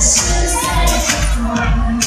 Suicide.